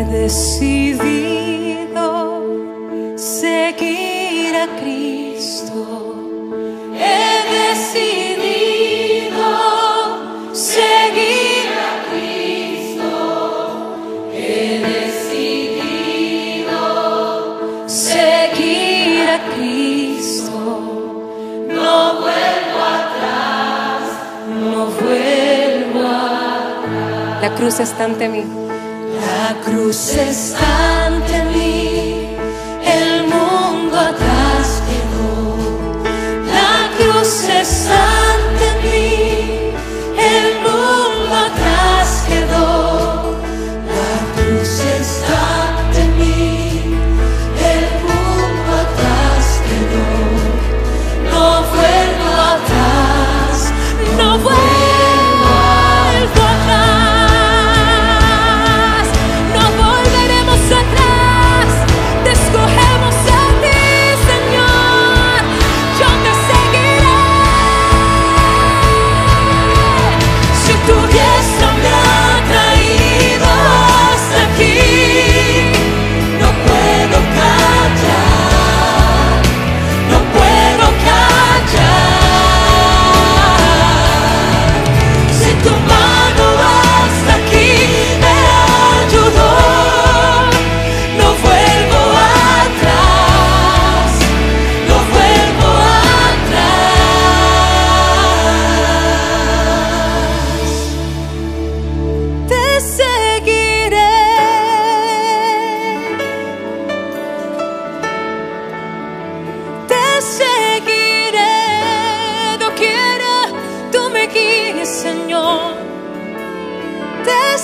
He decidido seguir a Cristo. He decidido seguir a Cristo. He decidido seguir a Cristo. No vuelvo atrás, no vuelvo atrás. La cruz está ante mí. La cruz está ante mí, Señor. Te